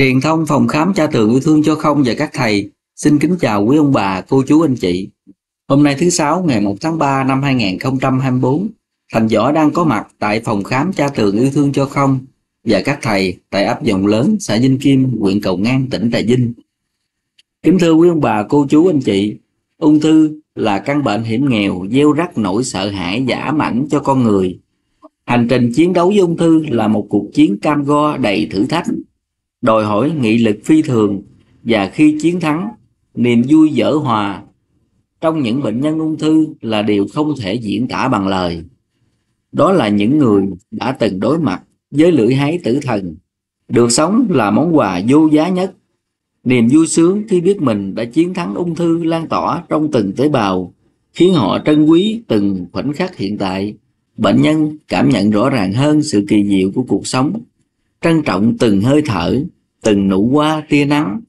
Truyền thông phòng khám cha tường yêu thương cho không và các thầy xin kính chào quý ông bà, cô chú anh chị. Hôm nay thứ Sáu ngày 1 tháng 3 năm 2024, Thành Võ đang có mặt tại phòng khám cha tường yêu thương cho không và các thầy tại ấp Dòng Lớn, xã Vinh Kim, huyện Cầu Ngang, tỉnh Trà Vinh. Kính thưa quý ông bà, cô chú anh chị, ung thư là căn bệnh hiểm nghèo gieo rắc nỗi sợ hãi giả mảnh cho con người. Hành trình chiến đấu với ung thư là một cuộc chiến cam go đầy thử thách, đòi hỏi nghị lực phi thường và khi chiến thắng, niềm vui dở hòa trong những bệnh nhân ung thư là điều không thể diễn tả bằng lời. Đó là những người đã từng đối mặt với lưỡi hái tử thần. Được sống là món quà vô giá nhất. Niềm vui sướng khi biết mình đã chiến thắng ung thư lan tỏa trong từng tế bào, khiến họ trân quý từng khoảnh khắc hiện tại. Bệnh nhân cảm nhận rõ ràng hơn sự kỳ diệu của cuộc sống, trân trọng từng hơi thở, từng nụ hoa tia nắng.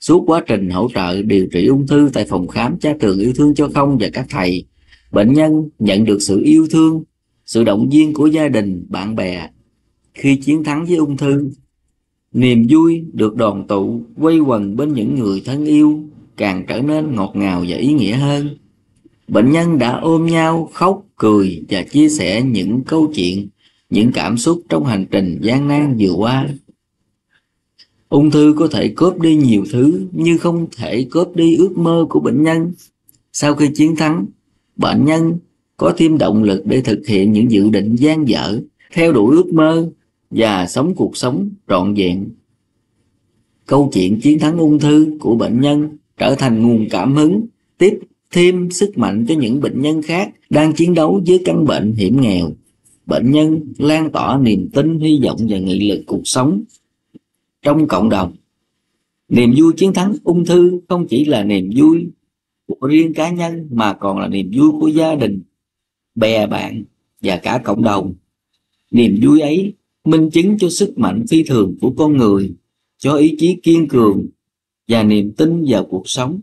Suốt quá trình hỗ trợ điều trị ung thư tại phòng khám cha tường yêu thương cho không và các thầy, bệnh nhân nhận được sự yêu thương, sự động viên của gia đình, bạn bè. Khi chiến thắng với ung thư, niềm vui được đoàn tụ, quay quần bên những người thân yêu càng trở nên ngọt ngào và ý nghĩa hơn. Bệnh nhân đã ôm nhau, khóc, cười và chia sẻ những câu chuyện, những cảm xúc trong hành trình gian nan vừa qua. Ung thư có thể cướp đi nhiều thứ nhưng không thể cướp đi ước mơ của bệnh nhân. Sau khi chiến thắng, bệnh nhân có thêm động lực để thực hiện những dự định gian dở, theo đuổi ước mơ và sống cuộc sống trọn vẹn. Câu chuyện chiến thắng ung thư của bệnh nhân trở thành nguồn cảm hứng, tiếp thêm sức mạnh cho những bệnh nhân khác đang chiến đấu với căn bệnh hiểm nghèo. Bệnh nhân lan tỏa niềm tin, hy vọng và nghị lực cuộc sống trong cộng đồng. Niềm vui chiến thắng ung thư không chỉ là niềm vui của riêng cá nhân mà còn là niềm vui của gia đình, bè bạn và cả cộng đồng. Niềm vui ấy minh chứng cho sức mạnh phi thường của con người, cho ý chí kiên cường và niềm tin vào cuộc sống.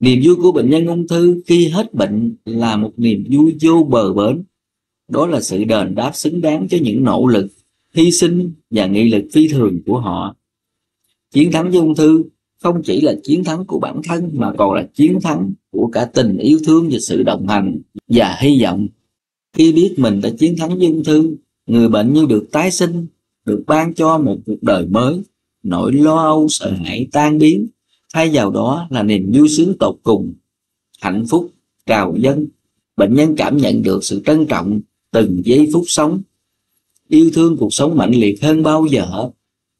Niềm vui của bệnh nhân ung thư khi hết bệnh là một niềm vui vô bờ bến. Đó là sự đền đáp xứng đáng cho những nỗ lực, hy sinh và nghị lực phi thường của họ. Chiến thắng với ung thư không chỉ là chiến thắng của bản thân mà còn là chiến thắng của cả tình yêu thương và sự đồng hành và hy vọng. Khi biết mình đã chiến thắng với ung thư, người bệnh như được tái sinh, được ban cho một cuộc đời mới, nỗi lo âu sợ hãi tan biến, thay vào đó là niềm vui sướng tột cùng, hạnh phúc, trào dân. Bệnh nhân cảm nhận được sự trân trọng từng giây phút sống, yêu thương cuộc sống mạnh liệt hơn bao giờ hết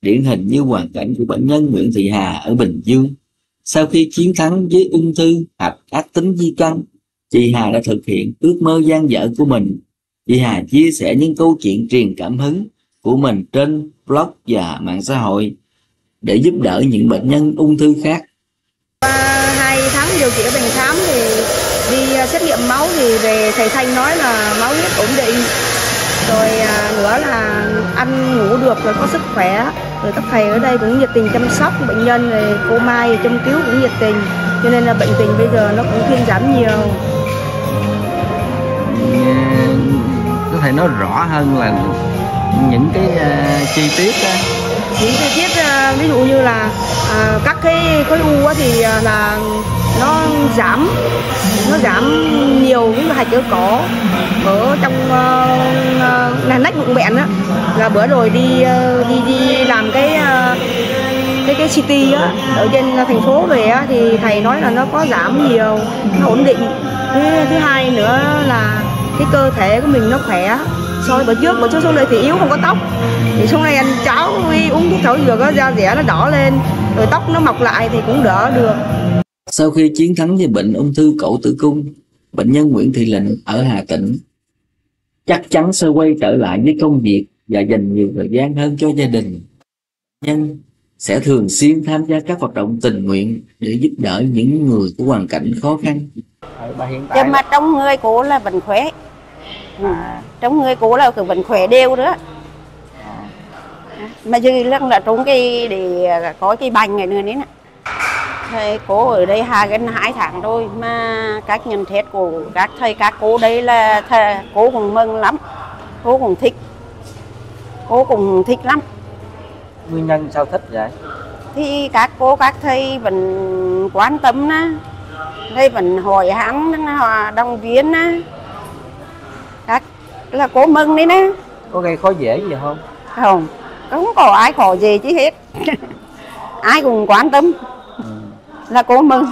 điển hình như hoàn cảnh của bệnh nhân Nguyễn Thị Hà ở Bình Dương. Sau khi chiến thắng với ung thư hạch ác tính di căn, chị Hà đã thực hiện ước mơ gian dở của mình. Chị Hà chia sẻ những câu chuyện truyền cảm hứng của mình trên blog và mạng xã hội để giúp đỡ những bệnh nhân ung thư khác. Qua hai tháng điều trị ở bệnh khám thì đi xét nghiệm máu thì về thầy Thanh nói là máu huyết ổn định. Rồi à, nữa là ăn ngủ được rồi có sức khỏe. Rồi các thầy ở đây cũng nhiệt tình chăm sóc bệnh nhân rồi cô Mai chăm cứu cũng nhiệt tình. Cho nên là bệnh tình bây giờ nó cũng thuyên giảm nhiều. Có thể nói rõ hơn là những cái uh, chi tiết đó. những chi tiết uh, ví dụ như là uh, các cái khối u thì uh, là nó giảm nó giảm nhiều những hạt chưa có ở trong uh, uh, nách bụng bẹn á. Là bữa rồi đi uh, đi đi làm cái uh, cái cái city á ở trên thành phố về á thì thầy nói là nó có giảm nhiều nó ổn định. Thứ thứ hai nữa là cái cơ thể của mình nó khỏe. So với bữa trước bữa trước xuống đây thì yếu không có tóc. Thì xuống đây anh cháu đi uống thuốc thảo dược á da dẻ nó đỏ lên rồi tóc nó mọc lại thì cũng đỡ được sau khi chiến thắng với bệnh ung thư cổ tử cung, bệnh nhân Nguyễn Thị Lệnh ở Hà Tĩnh chắc chắn sẽ quay trở lại với công việc và dành nhiều thời gian hơn cho gia đình. Nhân sẽ thường xuyên tham gia các hoạt động tình nguyện để giúp đỡ những người có hoàn cảnh khó khăn. Nhưng mà trong người cô là vẫn khỏe. à. Trong người cô là vẫn khỏe đều nữa. Mà dư lăng là trúng cái để à, có cái bành này nữa nè. Thầy cô ở đây hà gần hai tháng rồi mà các nhận xét của các thầy các cô đây là thầy, cô cũng mừng lắm. Cô cũng thích. Cô cũng thích lắm. Nguyên nhân sao thích vậy? Thì các cô các thầy vẫn quan tâm á thầy vẫn hỏi hắn họ động viên á các là cô mừng đấy nè có gây khó dễ gì không? Không không có ai khó gì chứ hết. Ai cũng quan tâm là cô mừng.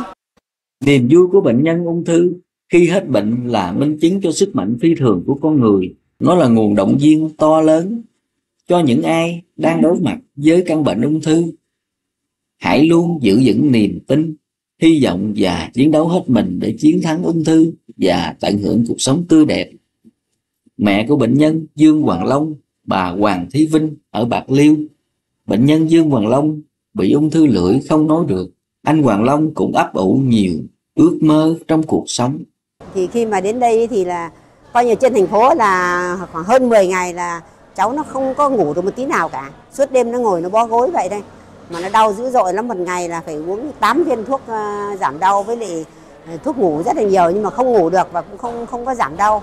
Niềm vui của bệnh nhân ung thư khi hết bệnh là minh chứng cho sức mạnh phi thường của con người. Nó là nguồn động viên to lớn cho những ai đang đối mặt với căn bệnh ung thư. Hãy luôn giữ vững niềm tin, hy vọng và chiến đấu hết mình để chiến thắng ung thư và tận hưởng cuộc sống tươi đẹp. Mẹ của bệnh nhân Dương Hoàng Long, bà Hoàng Thí Vinh ở Bạc Liêu. Bệnh nhân Dương Hoàng Long bị ung thư lưỡi không nói được anh Hoàng Long cũng ấp ủ nhiều ước mơ trong cuộc sống. Thì khi mà đến đây thì là coi như trên thành phố là khoảng hơn 10 ngày là cháu nó không có ngủ được một tí nào cả. Suốt đêm nó ngồi nó bó gối vậy đây. Mà nó đau dữ dội lắm một ngày là phải uống 8 viên thuốc ờ, giảm đau với lại ờ, thuốc ngủ rất là nhiều nhưng mà không ngủ được và cũng không không có giảm đau.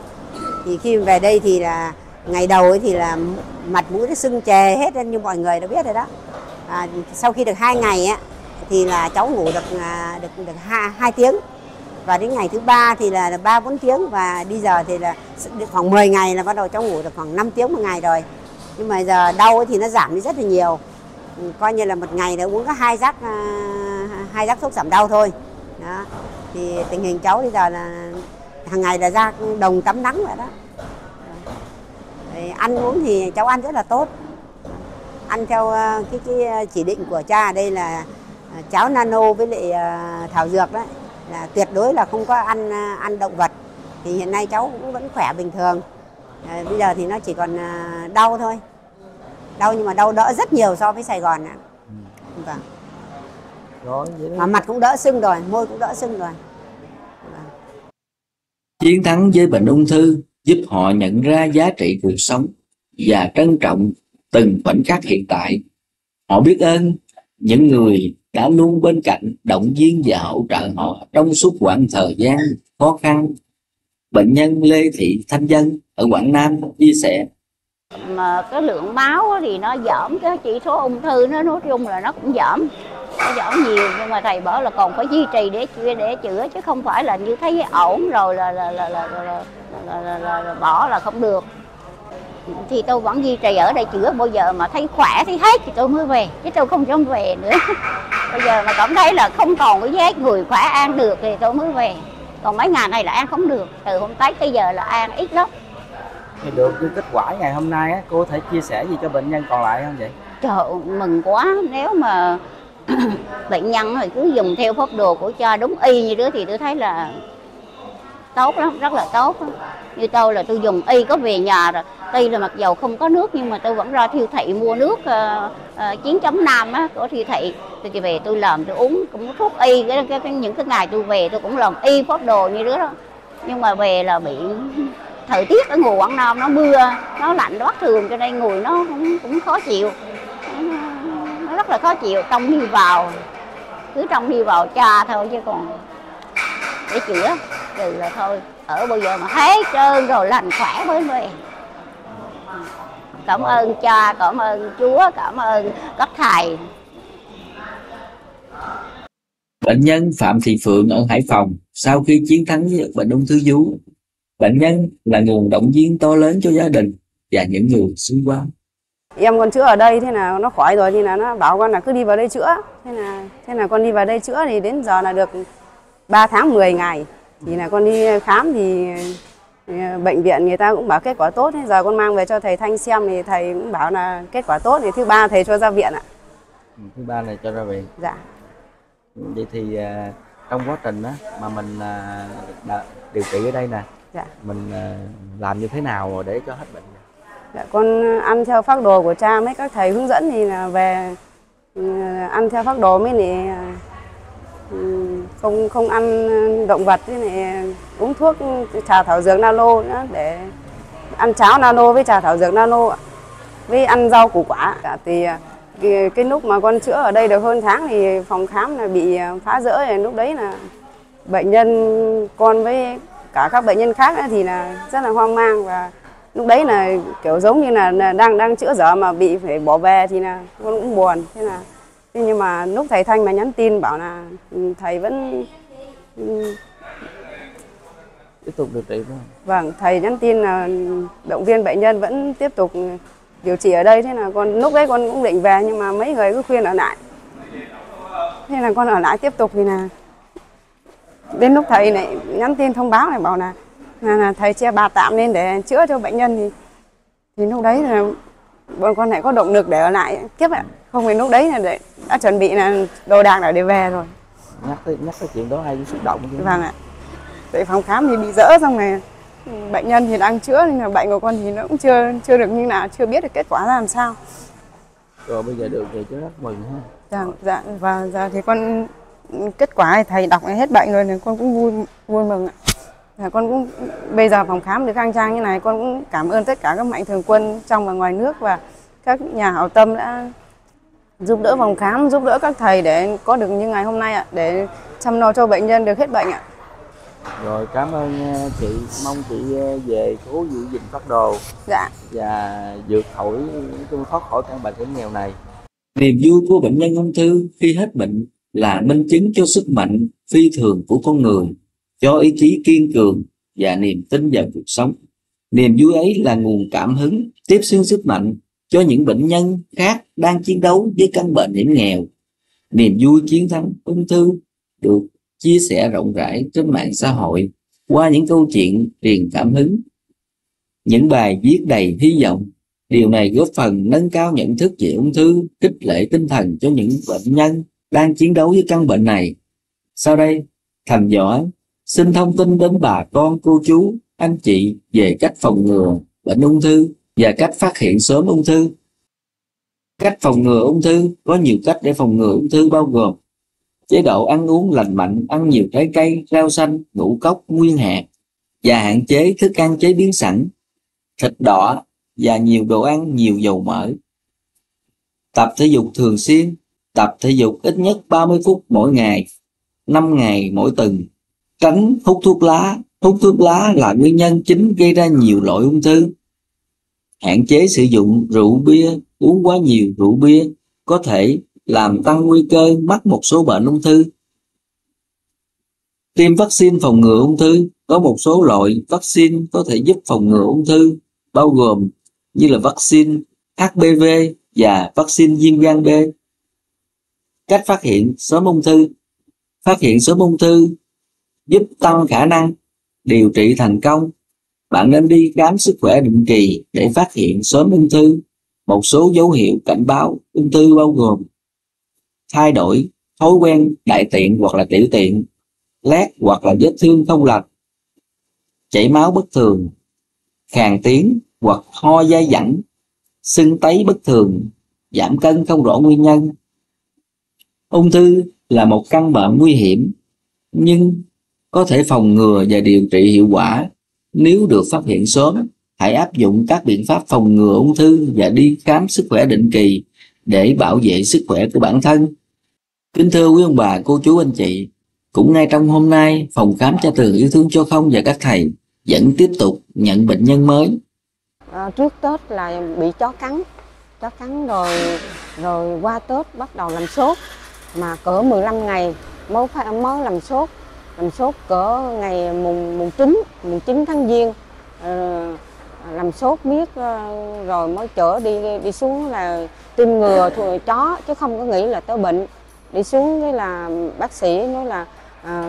Thì khi về đây thì là ngày đầu ấy thì là mặt mũi nó sưng chề hết như mọi người đã biết rồi đó. À, sau khi được hai ngày á thì là cháu ngủ được à, được được hai, hai tiếng. Và đến ngày thứ ba thì là ba bốn tiếng. Và đi giờ thì là khoảng 10 ngày là bắt đầu cháu ngủ được khoảng 5 tiếng một ngày rồi. Nhưng mà giờ đau thì nó giảm đi rất là nhiều. Ừ, coi như là một ngày nó uống có hai rác à, hai rác thuốc giảm đau thôi. Đó. Thì tình hình cháu bây giờ là hàng ngày là ra đồng tắm nắng vậy đó. Ăn uống thì cháu ăn rất là tốt. Ăn theo à, cái cái chỉ định của cha ở đây là cháo nano với lại thảo dược đấy là tuyệt đối là không có ăn ăn động vật. Thì hiện nay cháu cũng vẫn khỏe bình thường. À, bây giờ thì nó chỉ còn à, đau thôi. Đau nhưng mà đau đỡ rất nhiều so với Sài Gòn ạ. Ừ. vâng. Rồi, mà mặt cũng đỡ sưng rồi môi cũng đỡ sưng rồi. Vâng. chiến thắng với bệnh ung thư giúp họ nhận ra giá trị cuộc sống và trân trọng từng khoảnh khắc hiện tại. Họ biết ơn những người đã luôn bên cạnh động viên và hỗ trợ họ trong suốt quãng thời gian khó khăn bệnh nhân Lê Thị Thanh Dân ở Quảng Nam chia sẻ mà cái lượng máu thì nó giảm cái chỉ số ung thư nó nói chung là nó cũng giảm nó giảm nhiều nhưng mà thầy bảo là còn phải duy trì để để chữa chứ không phải là như thấy ổn rồi là là là là, là, là, là, là, là, là bỏ là không được thì tôi vẫn duy trì ở đây chữa bao giờ mà thấy khỏe thấy hết thì tôi mới về chứ tôi không dám về nữa. Bây giờ mà cảm thấy là không còn cái giác người khỏe an được thì tôi mới về. Còn mấy ngày này là an không được từ hôm tới tới giờ là an ít lắm. Thì được cái kết quả ngày hôm nay á, cô có thể chia sẻ gì cho bệnh nhân còn lại không vậy? Trời mừng quá nếu mà bệnh nhân thì cứ dùng theo phác đồ của cha đúng y như đó thì tôi thấy là tốt lắm rất là tốt lắm như tôi là tôi dùng y có về nhà rồi. Tuy là mặc dầu không có nước nhưng mà tôi vẫn ra thiêu thị mua nước uh, uh, 9 năm á của thiêu thị. Tôi về tôi làm tôi uống cũng thuốc y cái, cái, cái những cái ngày tôi về tôi cũng làm y phát đồ như đứa đó. Nhưng mà về là bị thời tiết ở ngồi Quảng Nam nó mưa nó lạnh nó bất thường cho nên ngồi nó cũng, cũng khó chịu. Nó rất là khó chịu trong đi vào cứ trong đi vào cha thôi chứ còn để chữa trừ là thôi ở bây giờ mà hết trơn rồi lành khỏe mới về. Cảm ơn cha cảm ơn chúa cảm ơn các thầy. Bệnh nhân phạm thị phượng ở hải phòng sau khi chiến thắng với bệnh ung thư vú bệnh nhân là nguồn động viên to lớn cho gia đình và những người xung quanh. Em con chữa ở đây thế là nó khỏi rồi thì là nó bảo con là cứ đi vào đây chữa. Thế là thế là con đi vào đây chữa thì đến giờ là được 3 tháng 10 ngày thì là con đi khám thì ờ, bệnh viện người ta cũng bảo kết quả tốt thế giờ con mang về cho thầy thanh xem thì thầy cũng bảo là kết quả tốt thì thứ ba thầy cho ra viện ạ. Ừ, thứ ba này cho ra viện. Dạ. Vậy thì uh, trong quá trình đó mà mình uh, điều trị ở đây nè dạ. mình làm như thế nào để cho hết bệnh dạ, con ăn theo phác đồ của cha mấy các thầy hướng dẫn thì là về uh, ăn theo phác đồ mới lại không không ăn ờ, động vật thế này uống thuốc trà thảo dược nano nữa để ăn cháo nano với trà thảo dược nano với ăn rau củ quả thì ờ, cái, cái lúc mà con chữa ở đây được hơn tháng thì phòng khám là bị ờ, phá rỡ thì lúc đấy là bệnh nhân con với cả các bệnh nhân khác thì là rất là hoang mang và lúc đấy là kiểu giống như là, đang đang chữa dở mà bị phải bỏ về thì là con cũng buồn thế là nhưng mà lúc thầy thanh mà nhắn tin bảo là ừ, thầy vẫn ừ, tiếp tục điều trị phải không? Vâng thầy nhắn tin là động viên bệnh nhân vẫn tiếp tục điều trị ở đây. Thế là con lúc đấy con cũng định về nhưng mà mấy người cứ khuyên ở lại. Thế là con ở lại tiếp tục thì là đến lúc thầy này nhắn tin thông báo này bảo là là, là thầy che bà tạm lên để chữa cho bệnh nhân thì thì lúc đấy là bọn con lại có động lực để ở lại. Tiếp ạ không thì lúc đấy là để, đã chuẩn bị là đồ đạc để để về rồi. Nhắc tới nhắc tới chuyện đó cũng xúc động chứ. Vâng ạ. Tại phòng khám thì bị dỡ xong này. Bệnh nhân thì đang chữa nhưng mà bệnh của con thì nó cũng chưa chưa được như nào chưa biết được kết quả ra làm sao. Rồi bây giờ được vậy chứ rất mừng ha. Dạ dạ và giờ thì con kết quả thì thầy đọc hết bệnh rồi thì con cũng vui vui mừng ạ. Dạ, con cũng bây giờ phòng khám được khang trang như này con cũng cảm ơn tất cả các mạnh thường quân trong và ngoài nước và các nhà hảo tâm đã giúp đỡ phòng khám giúp đỡ các thầy để có được như ngày hôm nay ạ để chăm lo cho bệnh nhân được hết bệnh ạ. Rồi cảm ơn ờ, chị. Mong chị ờ, về cố giữ gìn phát đồ. Dạ. Và vượt khỏi chung thoát khỏi căn bệnh hiểm nghèo này. Niềm vui của bệnh nhân ung thư khi hết bệnh là minh chứng cho sức mạnh phi thường của con người cho ý chí kiên cường và niềm tin vào cuộc sống. Niềm vui ấy là nguồn cảm hứng tiếp xuyên sức mạnh cho những bệnh nhân khác đang chiến đấu với căn bệnh hiểm nghèo. Niềm vui chiến thắng ung thư được chia sẻ rộng rãi trên mạng xã hội qua những câu chuyện truyền cảm hứng. Những bài viết đầy hy vọng, điều này góp phần nâng cao nhận thức về ung thư, khích lệ tinh thần cho những bệnh nhân đang chiến đấu với căn bệnh này. Sau đây, thành võ xin thông tin đến bà con, cô chú, anh chị về cách phòng ngừa bệnh ung thư và cách phát hiện sớm ung thư. Cách phòng ngừa ung thư, có nhiều cách để phòng ngừa ung thư bao gồm chế độ ăn uống lành mạnh, ăn nhiều trái cây, rau xanh, ngũ cốc, nguyên hạt và hạn chế thức ăn chế biến sẵn, thịt đỏ và nhiều đồ ăn, nhiều dầu mỡ. Tập thể dục thường xuyên, tập thể dục ít nhất 30 phút mỗi ngày 5 ngày mỗi tuần. Tránh hút thuốc lá, hút thuốc lá là nguyên nhân chính gây ra nhiều loại ung thư hạn chế sử dụng rượu bia, uống quá nhiều rượu bia có thể làm tăng nguy cơ mắc một số bệnh ung thư. Tiêm vaccine phòng ngừa ung thư, có một số loại vaccine có thể giúp phòng ngừa ung thư, bao gồm như là vaccine HPV và vaccine viêm gan B. Cách phát hiện sớm ung thư. Phát hiện sớm ung thư giúp tăng khả năng điều trị thành công bạn nên đi khám sức khỏe định kỳ để phát hiện sớm ung thư. Một số dấu hiệu cảnh báo ung thư bao gồm thay đổi thói quen đại tiện hoặc là tiểu tiện, lét hoặc là vết thương không lành, chảy máu bất thường, khàn tiếng hoặc ho dai dẳng, sưng tấy bất thường, giảm cân không rõ nguyên nhân. Ung thư là một căn bệnh nguy hiểm nhưng có thể phòng ngừa và điều trị hiệu quả nếu được phát hiện sớm hãy áp dụng các biện pháp phòng ngừa ung thư và đi khám sức khỏe định kỳ để bảo vệ sức khỏe của bản thân. Kính thưa quý ông bà cô chú anh chị cũng ngay trong hôm nay phòng khám cha tường yêu thương cho không và các thầy vẫn tiếp tục nhận bệnh nhân mới. À, trước Tết là bị chó cắn chó cắn rồi rồi qua Tết bắt đầu làm sốt. Mà cỡ 15 ngày mới phải mới làm sốt làm sốt cỡ ngày mùng mùng 9 mùng 9 tháng giêng. Ờ, làm sốt miết ờ, rồi mới chở đi đi xuống là tiêm ngừa thuộc chó chứ không có nghĩ là tới bệnh. Đi xuống cái là bác sĩ nói là ờ,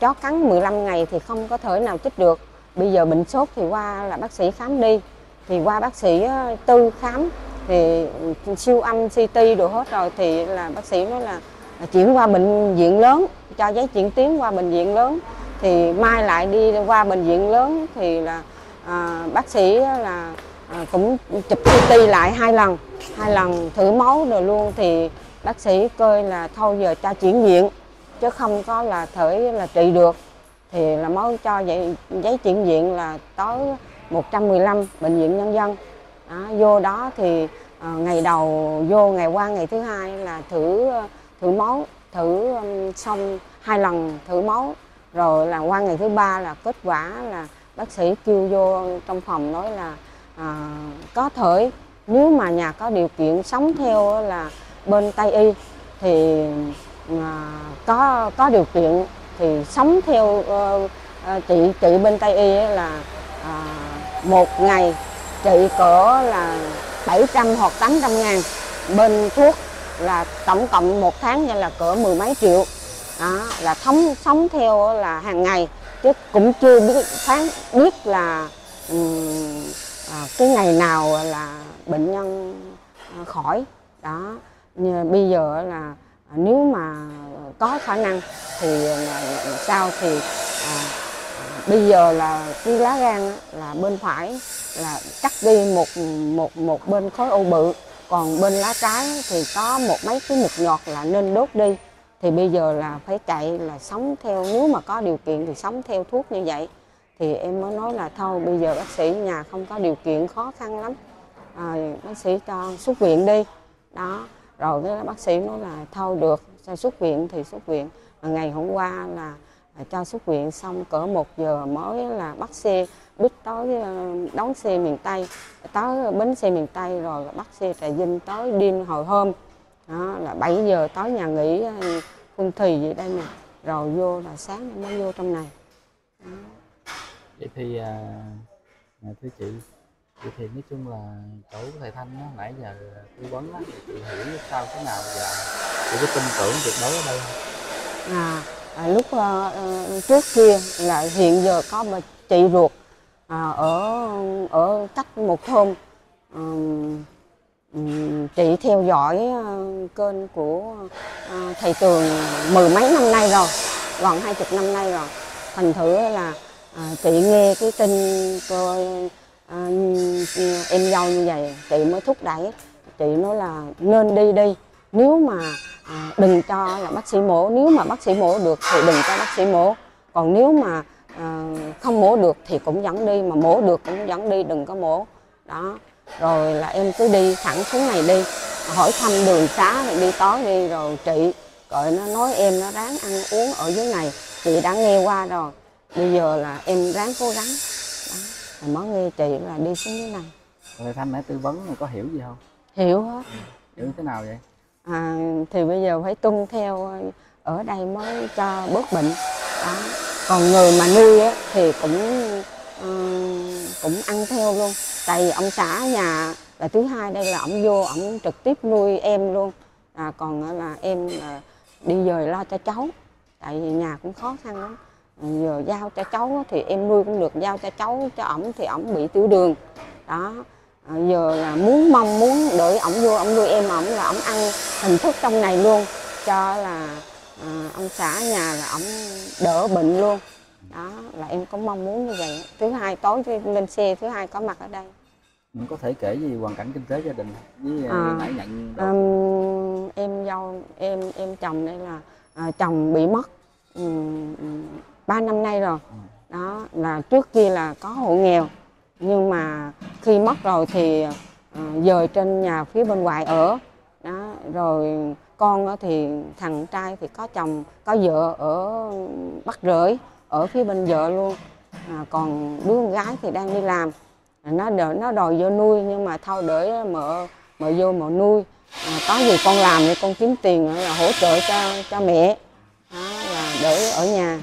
chó cắn 15 ngày thì không có thể nào chích được. Bây giờ bệnh sốt thì qua là bác sĩ khám đi. Thì qua bác sĩ ờ, tư khám thì siêu âm CT đồ hết rồi thì là bác sĩ nói là, là chuyển qua bệnh viện lớn cho giấy chuyển tiến qua bệnh viện lớn thì mai lại đi qua bệnh viện lớn thì là à, bác sĩ là à, cũng chụp CT lại hai lần hai lần thử máu rồi luôn thì bác sĩ coi là thôi giờ cho chuyển viện chứ không có là thử là trị được. Thì là mới cho vậy giấy chuyển viện là tới 115 bệnh viện nhân dân. Đó, vô đó thì à, ngày đầu vô ngày qua ngày thứ hai là thử thử máu thử um, xong hai lần thử máu. Rồi là qua ngày thứ ba là kết quả là bác sĩ kêu vô trong phòng nói là à, có thể nếu mà nhà có điều kiện sống theo là bên tây y thì à, có có điều kiện thì sống theo ờ, ờ, chị chị bên tây y là à, một ngày trị cỡ là 700 hoặc 800 ngàn bên thuốc là tổng cộng một tháng như là cỡ mười mấy triệu. Đó là thống sống theo là hàng ngày. Chứ cũng chưa biết phán biết là um, à, cái ngày nào là bệnh nhân à, khỏi. Đó như bây giờ là nếu mà có khả năng thì à, sao thì à, bây giờ là cái lá gan là bên phải là cắt đi một một một bên khối u bự còn bên lá trái thì có một mấy cái mục nhọt là nên đốt đi. Thì bây giờ là phải chạy là sống theo nếu mà có điều kiện thì sống theo thuốc như vậy. Thì em mới nói là thôi bây giờ bác sĩ nhà không có điều kiện khó khăn lắm. À, bác sĩ cho xuất viện đi. Đó rồi cái bác sĩ nói là thôi được sao xuất viện thì xuất viện. Mà ngày hôm qua là cho xuất viện xong cỡ một giờ mới là bắt xe biết tới ờ, đón xe miền tây tới bến xe miền tây rồi bắt xe trà vinh tới điên hồi hôm. Đó là 7 giờ tới nhà nghỉ ờ, Phương Thùy vậy đây nè. Rồi vô là sáng em mới vô trong này. Vậy thì à, à, thưa chị vậy thì nói chung là chỗ thầy thanh á, nãy giờ tư vấn á, chị hiểu sao thế nào và chị có tin tưởng tuyệt đối ở đây không? à, à lúc à, trước kia là hiện giờ có bà chị ruột à, ở ở cách một thôn à, chị theo dõi ờ, kênh của thầy tường mười mấy năm nay rồi gần hai chục năm nay rồi. Thành thử là à, chị nghe cái tin cô à, em dâu như vậy chị mới thúc đẩy. Chị nói là nên đi đi nếu mà à, đừng cho là bác sĩ mổ nếu mà bác sĩ mổ được thì đừng cho bác sĩ mổ. Còn nếu mà à, không mổ được thì cũng dẫn đi mà mổ được cũng dẫn đi đừng có mổ. Đó rồi là em cứ đi thẳng xuống này đi hỏi thăm đường xá rồi đi tới đi rồi chị rồi nó nói em nó ráng ăn uống ở dưới này chị đã nghe qua rồi. Bây giờ là em ráng cố gắng. Đó. rồi mới nghe chị là đi xuống dưới này. Thầy thanh nãy tư vấn có hiểu gì không? Hiểu hết. Hiểu thế nào vậy à, thì bây giờ phải tuân theo ờ, ở đây mới cho bớt bệnh. Đó. Còn người mà nuôi á, thì cũng ờ, cũng ăn theo luôn. Tại vì ông xã nhà là thứ hai đây là ông vô ông trực tiếp nuôi em luôn. À, còn ờ, là em là đi về lo cho cháu. Tại vì nhà cũng khó khăn lắm. Giờ giao cho cháu thì em nuôi cũng được giao cho cháu cho ổng thì ổng bị tiểu đường. Đó à, giờ là muốn mong muốn đợi ổng vô ổng nuôi em ổng là ổng ăn hình thức trong này luôn. Cho là à, ông xã nhà là ổng đỡ bệnh luôn. Đó là em có mong muốn như vậy. Thứ hai tối lên xe thứ hai có mặt ở đây. Mình có thể kể gì hoàn cảnh kinh tế gia đình với À, nãy nhận đâu Ừm, em dâu em em chồng đây là à, chồng bị mất ba năm nay rồi. Đó là trước kia là có hộ nghèo nhưng mà khi mất rồi thì ờ, dời trên nhà phía bên ngoài ở. Đó rồi con thì thằng trai thì có chồng có vợ ở bắc rưỡi ở phía bên vợ luôn. À, còn đứa con gái thì đang đi làm. À, nó đợi nó đòi vô nuôi nhưng mà thôi để mợ mợ vô mợ nuôi. À, có gì con làm thì con kiếm tiền là hỗ trợ cho cho mẹ. Đó, là để ở nhà.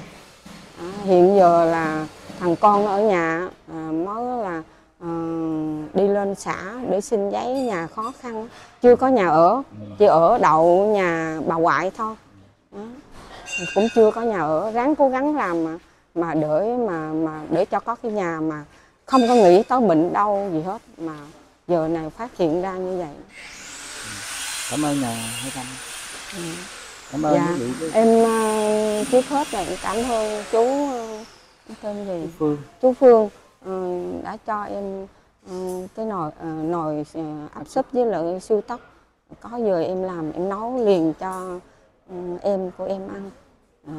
Đó, hiện giờ là thằng con ở nhà à, mới là ờ, đi lên xã để xin giấy nhà khó khăn. Chưa có nhà ở chỉ ở đậu nhà bà ngoại thôi. Đó. cũng chưa có nhà ở ráng cố gắng làm mà mà để mà mà để cho có cái nhà mà không có nghĩ tới bệnh đau gì hết mà giờ này phát hiện ra như vậy. Cảm ơn nhà hai thanh. Cảm ơn dạ. em ờ, trước hết là cảm ơn chú ờ, tên gì Phương. Chú Phương ờ, đã cho em ờ, cái nồi ờ, nồi ờ, áp suất với lại siêu tốc. Có giờ em làm em nấu liền cho ừ, em của em ăn. Ờ,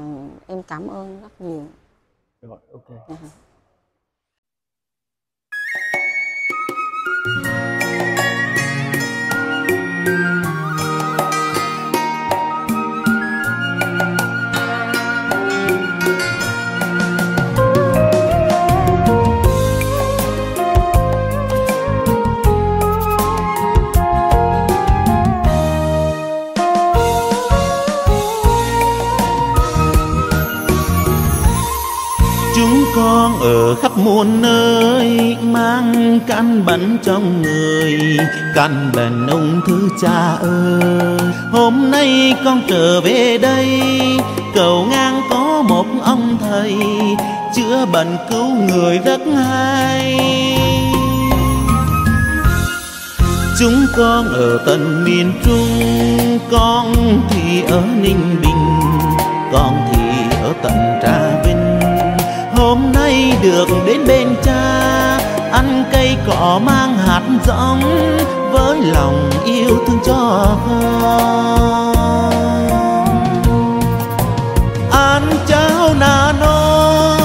em cảm ơn rất nhiều. Rồi ok. Dạ. Căn bệnh ung thư cha ơi. Hôm nay con trở về đây, cầu ngang có một ông thầy, chữa bệnh cứu người rất hay. Chúng con ở tận miền trung, con thì ở ninh bình, con thì ở tận trà vinh. Hôm nay được đến bên cha, ăn cây cỏ mang hạt giống với lòng yêu thương cho con. Ăn cháo nà nó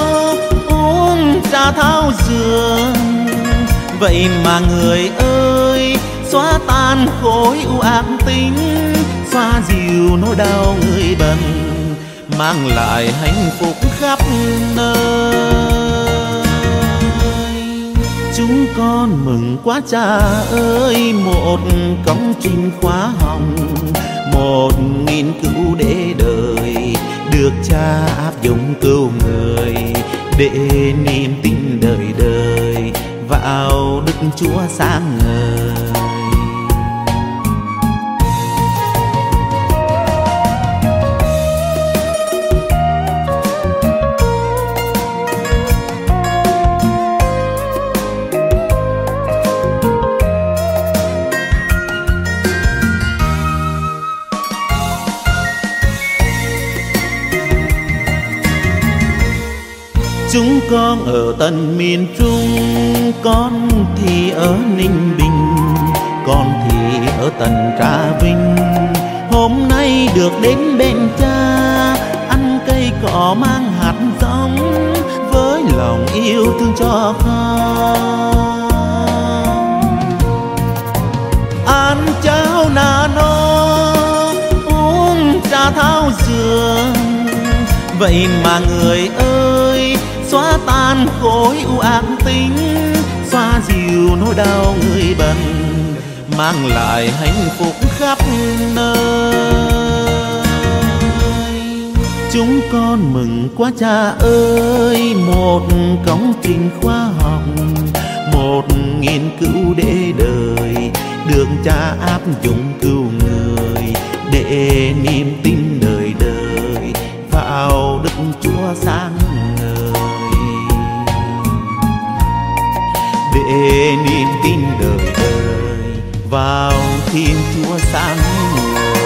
uống trà thao giường vậy mà người ơi, xóa tan khối u ác tính xoa dịu nỗi đau người bần, mang lại hạnh phúc khắp nơi chúng con mừng quá cha ơi, một công trình khóa hồng, một nghiên cứu để đời được cha áp dụng cứu người để niềm tin đời đời vào đức chúa sáng ngời. Con ở tận miền trung. Con thì ở ninh bình, con thì ở tận trà vinh. Hôm nay được đến bên cha, ăn cây cỏ mang hạt giống, với lòng yêu thương cho con. Ăn cháo nà nó uống trà thao dừa. Vậy mà người ơi xóa tan khối u ác tính xoa dịu nỗi đau người bệnh mang lại hạnh phúc khắp nơi. Chúng con mừng quá cha ơi, một công trình khoa học, một nghiên cứu để đời, được cha áp dụng cứu người, để niềm tin đời đời, vào đức chúa sáng để niềm tin đời đời. Vào thiên chúa sáng ngời.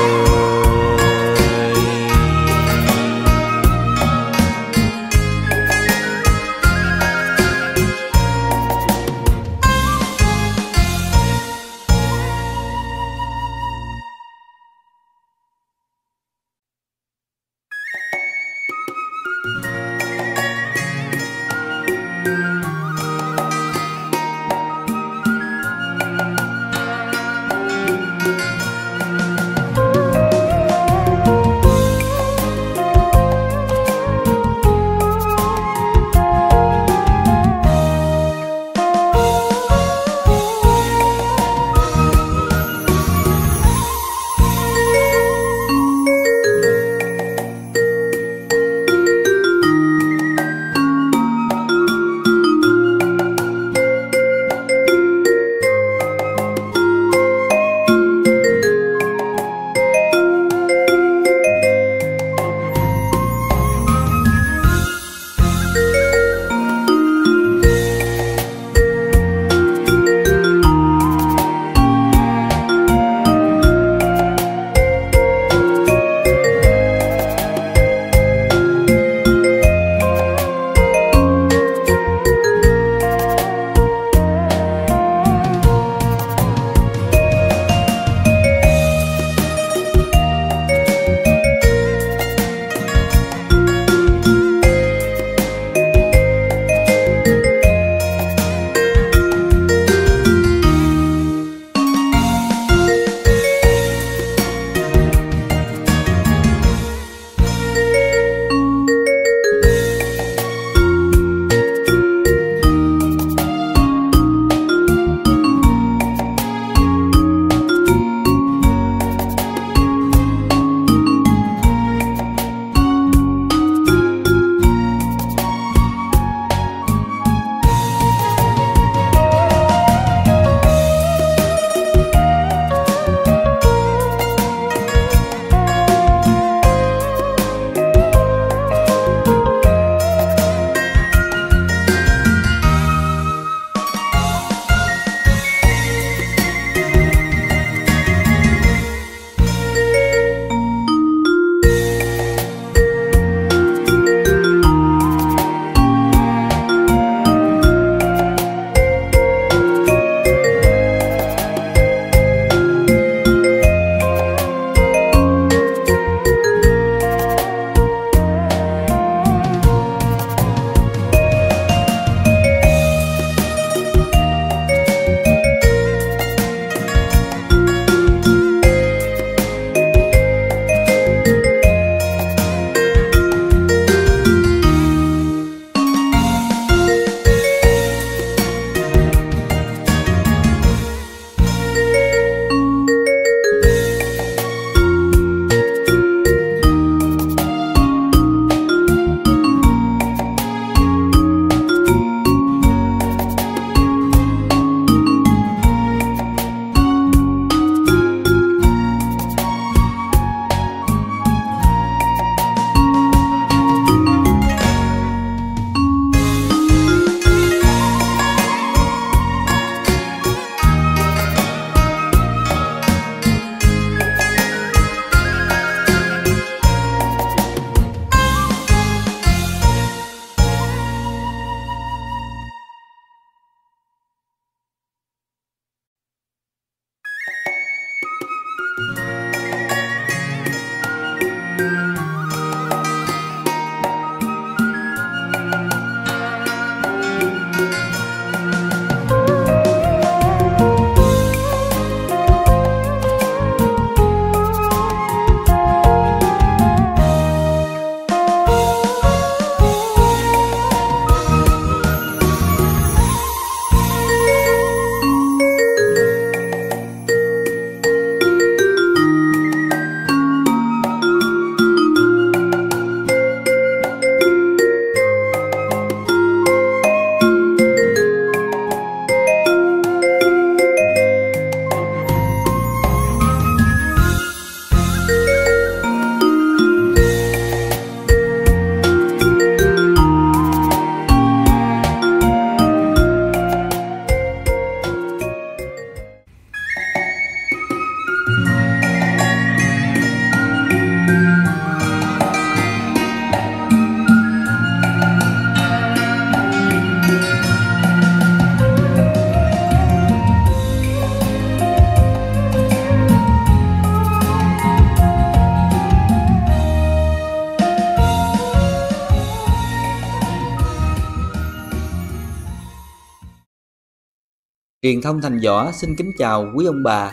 Truyền thông Thành Võ xin kính chào quý ông bà,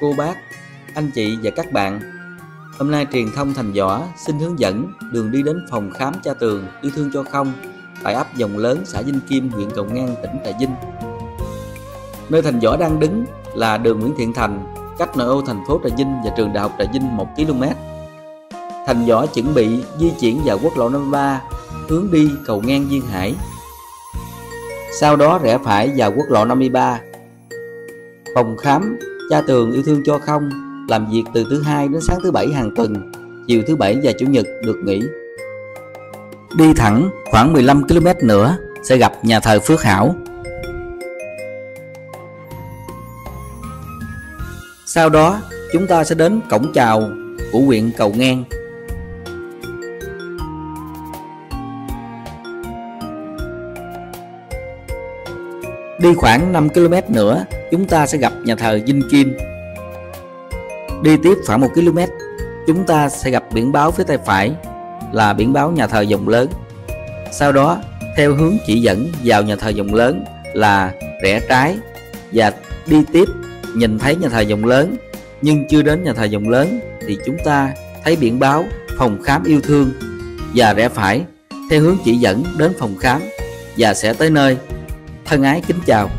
cô bác, anh chị và các bạn. Hôm nay truyền thông Thành Võ xin hướng dẫn đường đi đến phòng khám cha tường yêu thương cho không tại ấp Dòng Lớn, xã Vinh Kim, huyện Cầu Ngang, tỉnh Trà Vinh. Nơi Thành Võ đang đứng là đường Nguyễn Thiện Thành, cách nội ô thành phố Trà Vinh và trường đại học Trà Vinh 1 km. Thành Võ chuẩn bị di chuyển vào quốc lộ 53 hướng đi cầu ngang Duyên Hải. Sau đó rẽ phải vào quốc lộ 53. Phòng khám cha tường yêu thương cho không làm việc từ thứ hai đến sáng thứ bảy hàng tuần, chiều thứ bảy và chủ nhật được nghỉ. Đi thẳng khoảng 15 km nữa sẽ gặp nhà thờ Phước Hảo. Sau đó chúng ta sẽ đến cổng chào của huyện Cầu Ngang. Đi khoảng 5 km nữa, chúng ta sẽ gặp nhà thờ Vinh Kim. Đi tiếp khoảng 1 km chúng ta sẽ gặp biển báo phía tay phải, là biển báo nhà thờ dòng lớn. Sau đó, theo hướng chỉ dẫn vào nhà thờ dòng lớn là rẽ trái và đi tiếp nhìn thấy nhà thờ dòng lớn nhưng chưa đến nhà thờ dòng lớn thì chúng ta thấy biển báo phòng khám yêu thương và rẽ phải, theo hướng chỉ dẫn đến phòng khám và sẽ tới nơi thân ái kính chào.